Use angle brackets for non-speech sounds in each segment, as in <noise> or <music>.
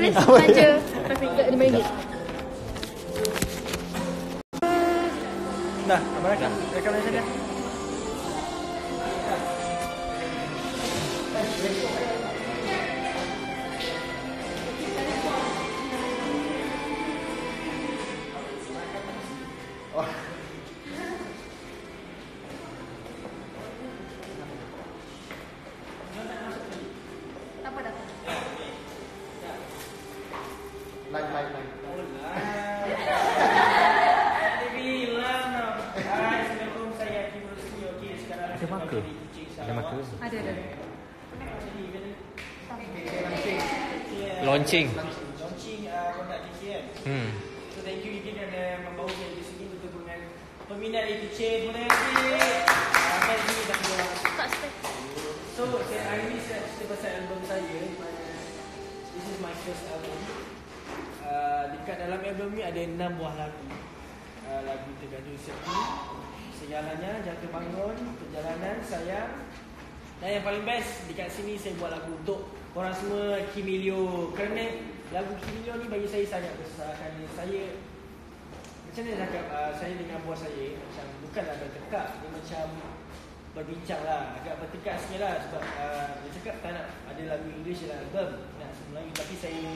tulis belanja RM5. Dah, abang rekam. Rekam dari sana. Launching. Launching uh, produk JK kan. Hmm. So thank you Igi kerana membawa saya di sini untuk dengan peminat ATC. Terima kasih. Sampai sini dah keluar. So saya hari ni saya cerita pasal album saya. This is my first album. Uh, dekat dalam album ni ada enam buah lagu. Uh, lagu Tergaduh Sepi, Segalanya, Jatuh Bangun, Perjalanan, Sayang. Dan yang paling best, dekat sini saya buat lagu untuk korang semua Kimilio. Kerana lagu Kimilio ni bagi saya sangat besar. Kerana saya, macam mana cakap, uh, saya dengan bos saya, macam bukanlah bertekak. Dia macam berbincang lah. Agak bertekad sikit lah sebab uh, dia cakap tak nak ada lagu English dalam album. Nak Melayu tapi saya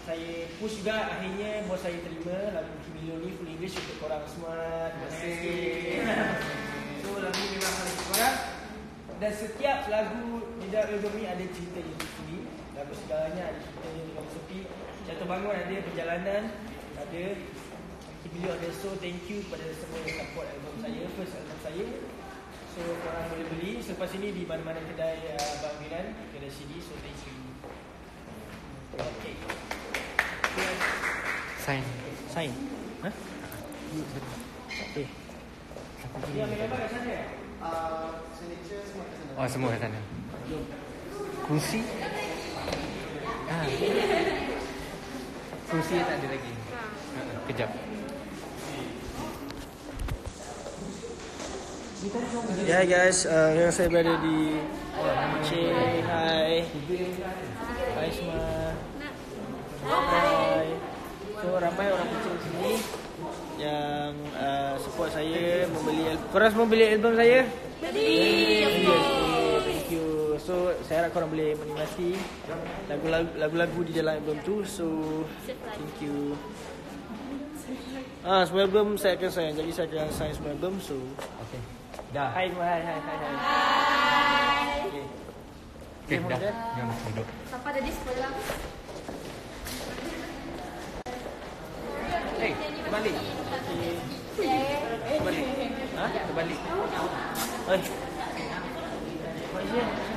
saya push juga akhirnya bos saya terima lagu Kimilio ni full English untuk korang semua. Terima kasih. <laughs> so lagu ni memang paling korang dan setiap lagu di dalam album ni ada cerita yang tersendiri lagu segalanya ada cerita yang dengan jatuh bangun ada perjalanan. Ada. Kimilio ada so thank you kepada semua yang support album saya first album saya. So korang boleh beli. Selepas ini di mana-mana kedai uh, Abang Miran Kedai CD So thank you. Okay. Sign. Sign. Hah? Okay Dia ambil gambar kat sana? Uh, signature semua kat sana. Oh, semua kat sana. Fungsi? Ah. Fungsi tak ada lagi. Ha. Kejap. Ya yeah, guys, uh, sekarang saya berada di Aceh. Hai. Hai semua. Hai. So ramai orang kecil sini yang uh, support saya membeli album. Korang semua beli album saya? Beli. Thank you. Thank you. So saya harap korang boleh menikmati lagu-lagu lagu-lagu di dalam album tu. So thank you. Ah, semua album saya akan sign. Jadi saya akan sign semua album. So Okey. Dah. Hai semua, hai, hai, hai, hai. Okay. Okey, Okey, dah. Muhammad. Jom duduk. Siapa ada di sebelah? Hey, terbalik. Terbalik. Ha? Terbalik. Oi. Mak Ijin. Ken.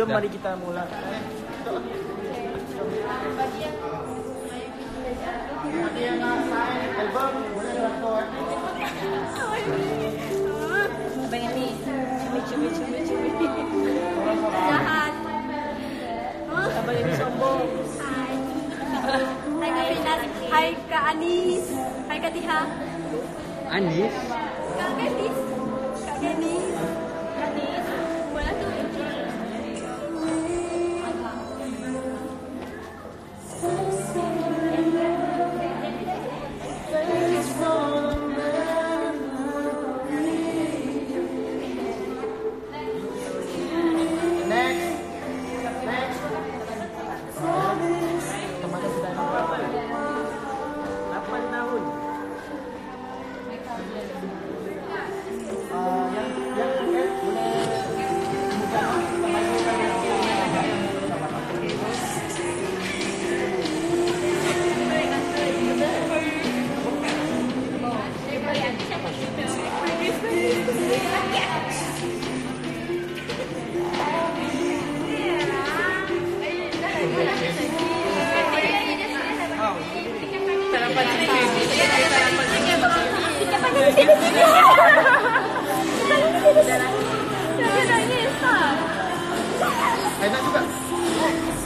Jom mari kita ni. Cumi cumi cumi cumi. Jahat. Sombong. Hai Kak Finas. Hai Kak Anis. Hai Kak Tiha. Anis.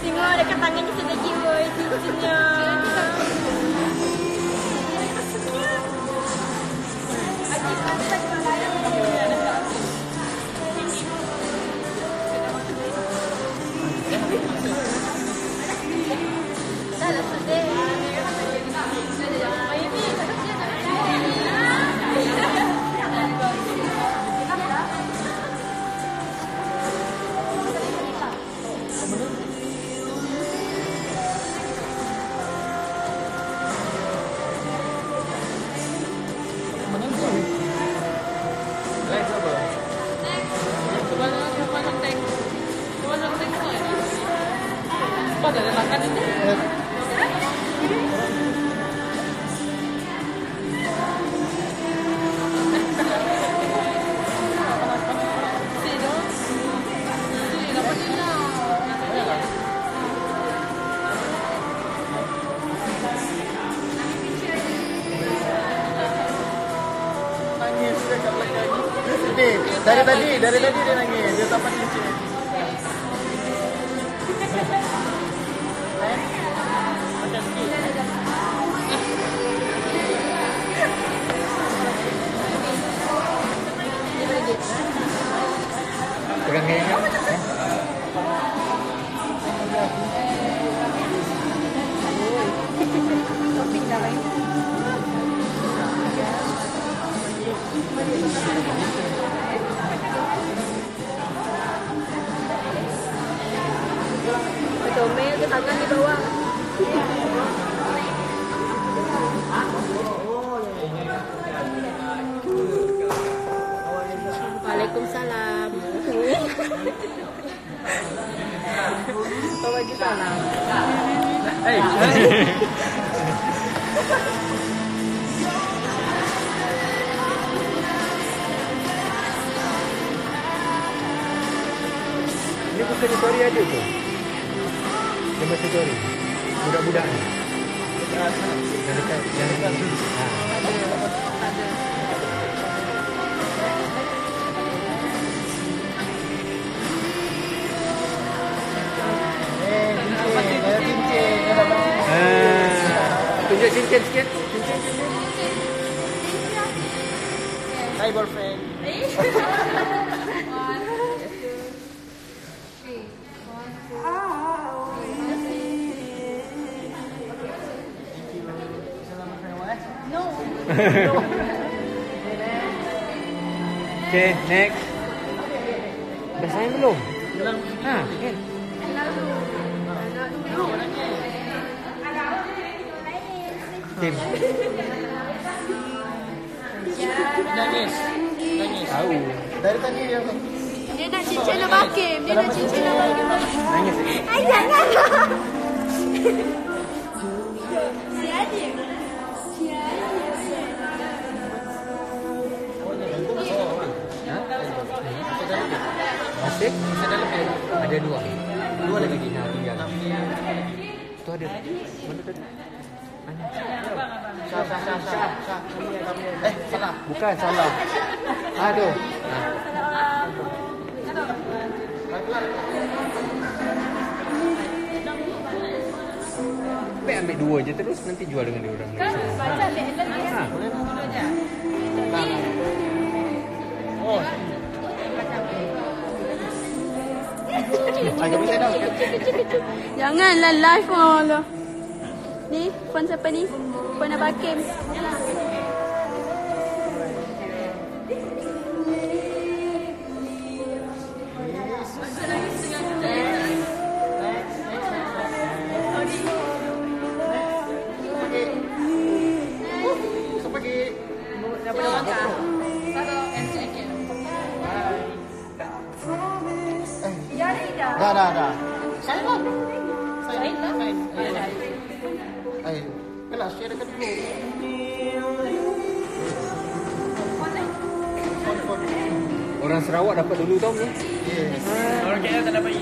Tengok dekat tangannya sudah jiwa cincinnya. Dah Dari tadi, dari tadi dia nangis. Dia tak pandai cincin. Eh? Sikit. Pegang Comel ke tangan di bawah. Waalaikumsalam. Salam. Hey. Ini bukan story ada tu. Dia masih story. Budak-budak ni. Yang dekat yang dekat tu. Ha. Ada. Tunjuk cincin sikit. Cincin cincin. Hi, boyfriend. Selamat eh. No. <laughs> Okay, next. Dah sayang belum? Dalam Ha, kan? Tim. nangis. Nangis. Tahu. Dari tadi dia Dia nak cincin nak bakim. Dia nak cincin nak bakim. Nangis. Ay, jangan. Bukan salah. Aduh. Ha. Baik ambil dua je terus nanti jual dengan dia orang. Kan baca ambil Ellen ni. Ha. Oh. Agak boleh dah. Janganlah live Allah. Ni, phone siapa ni? Phone Abang Hakim. Kelas share dekat dulu. Orang Sarawak dapat dulu tau ni. Yes. Orang KL tak dapat.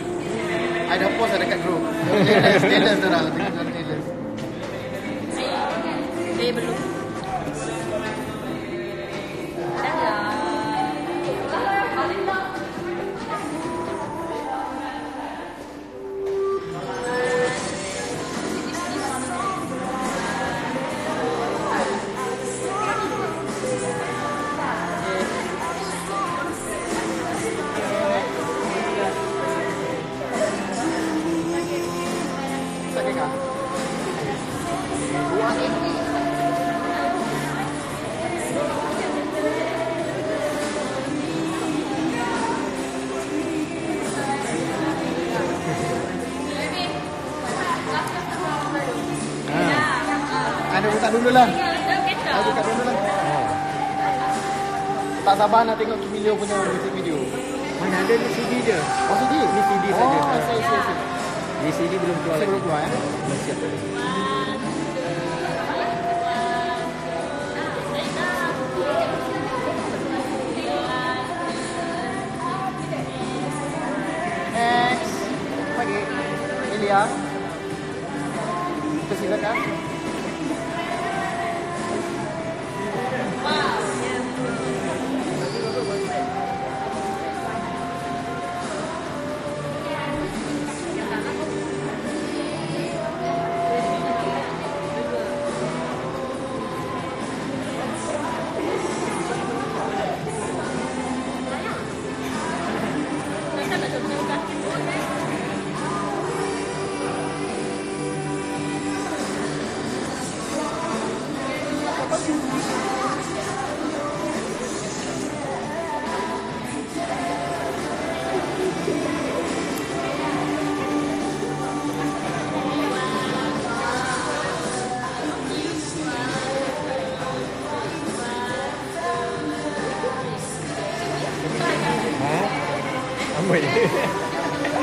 Ada post ada dekat group. <laughs> Status, status orang. Tengok status. Eh, belum. Buka dulu lah. Buka dulu lah. Oh. Tak sabar nak tengok Kimilio punya music video. Mana ada ni CD dia. Oh, CD? Ni CD Oh, saja. saya, saya, saya. Ni CD belum keluar Saya lagi. belum keluar ya. Belum siap lagi. Next. Pagi. Ilya. Persilakan. Ha?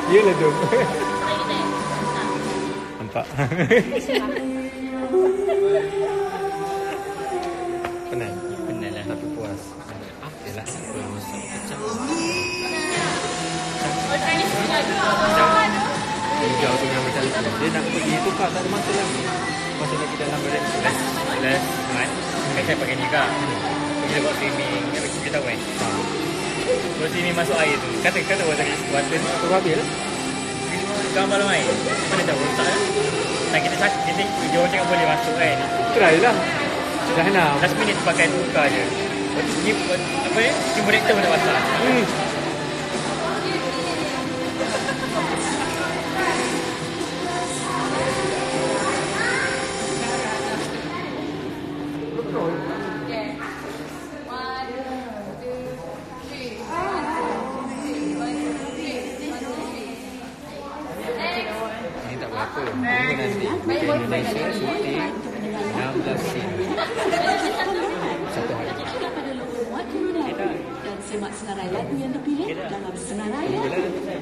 Iyalah tu. Nampak. Penat. Penat lah Tapi puas. Yalah. Hijau tu yang macam tu. Dia nak pergi tukar tak ada masa lagi. Masa lagi dalam berat. Last month Kan saya pakai ni kak Kita buat Yang kita tahu kan Terus sini masuk air tu Kata kata buat tadi Button Tu Rabil. Gambar dalam air Mana tahu rosak kan Dan kita sakit Kita Dia orang cakap boleh masuk kan Try lah. Dah enam. Last minute pakai tukar je Ni Apa ni protector pun dah basah Hmm. Di Indonesia syuting 16 scene. Satu hari. dan semak senarai lagu yang dipilih dalam senaraian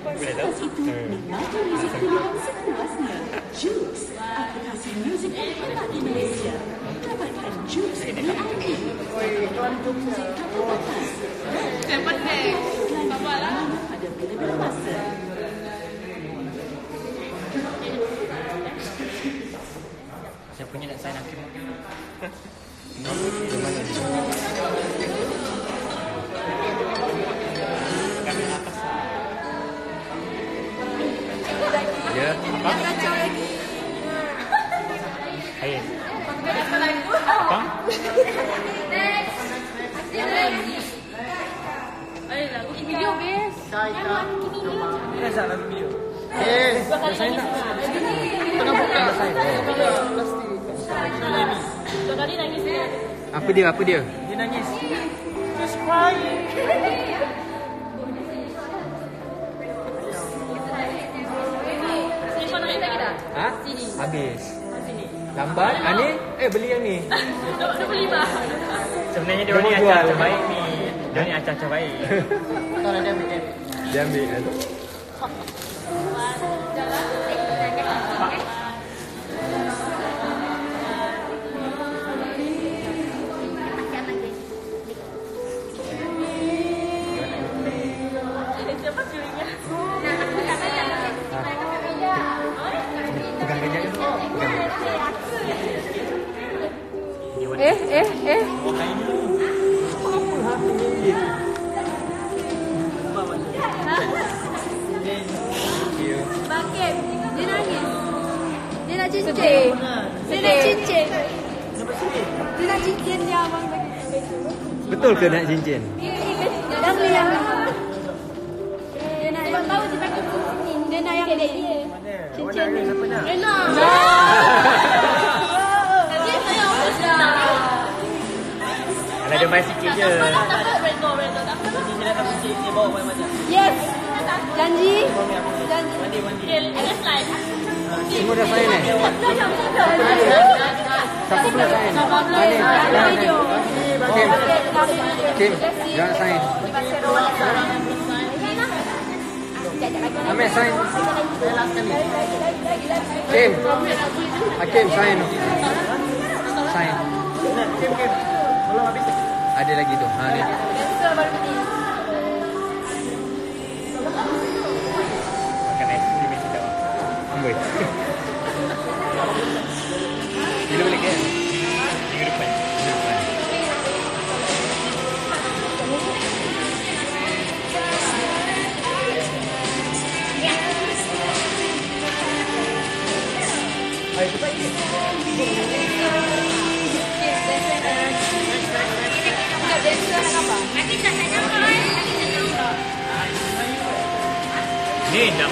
Boleh tahu itu nikmati muzik pilihan sepuasnya. Joox aplikasi muzik terhebat di Malaysia dapatkan Joox VIP muzik tanpa batas iklan pada bila-bila Saya nak kirim. Ya. Nak kacau lagi. Air. Apa? Video best. Kai ka. Ini salah video. Eh, saya nak. Tengah buka. Apa dia? Apa dia? Dia nangis. Ha? Habis. Lambat? Ha ni? Eh beli yang ni. Sebenarnya dia Dia ni mau acah jual. terbaik ni. Dia ni acah terbaik. Tak ada dia ambil dia. Dia ambil Ke nak cincin? Dah beli yang Dia nak yang tahu dia pakai cincin. Dia nak yang ni. Cincin ni. Rena. Dia opus dah. Kalau dia main sikit je. Yes. Janji. Janji. Semua dah sign eh? Siapa pula sign? Manis. Ada video. Kim. Kim. Jangan sign. Amir sign. Kim. Hakim sign. Sign. Ada lagi tu. Ha ni. Makan es krim tak. Amboi. <laughs>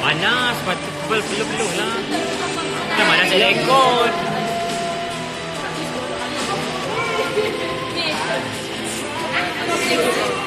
panas, patut peluh-peluh lah. Nak mana saya aircon. Ah,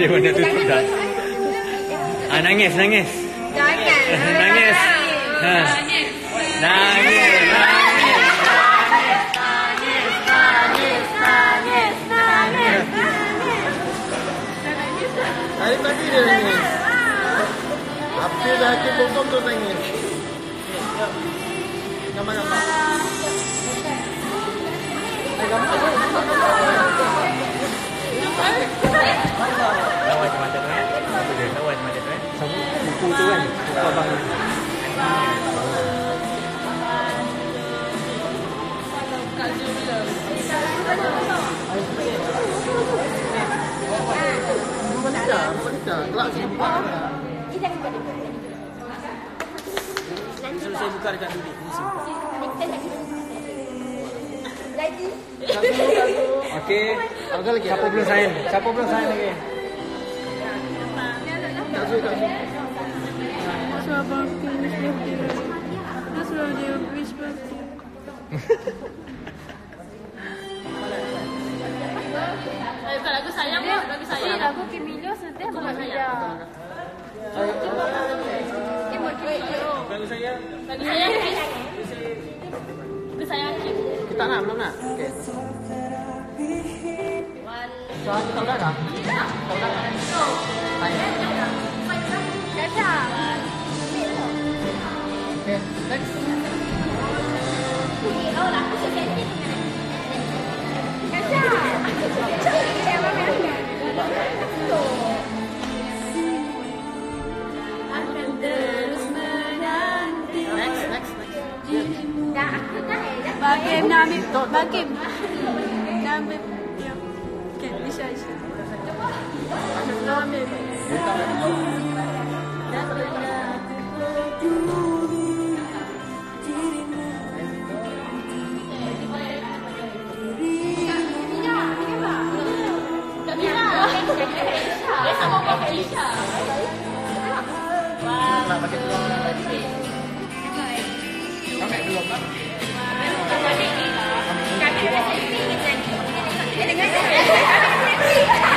Dia mana tutup dah. Ah, nangis, nangis. Jangan. Nangis. Ha. Nangis. Nangis. Hari tadi dia nangis. Apa dah Hakim confirm tu nangis. Gambar-gambar. Tahu macam mana tu eh? Tahu macam mana tu eh? Sama buku tu kan. Buku abang ni. Wanita, wanita. Kelak simpan. Suruh saya buka dekat simpan lagi. Okey. Apa lagi? Siapa belum sign? Siapa belum sign lagi? Tak suka. Tak suka. Tak suka. Suka. Dia. Kimilio. Kimilio. Kimilio. Kimilio. Kimilio. Kimilio. Kimilio. Kimilio. lagu Kimilio. Kimilio. Kimilio. Kimilio. Kimilio. Kimilio. Kimilio. Kimilio. Kimilio. Kimilio. Kita nak belum nak? Okey. One. Soal saudara. Saudara. Saya. Caca. Okey. Next. Oh, lagu saya Hakim. Caca. Caca. Akan Dah aku dah eh. Bakim nak ambil. Bakim. Nak ambil. Ya. Okay, Isha,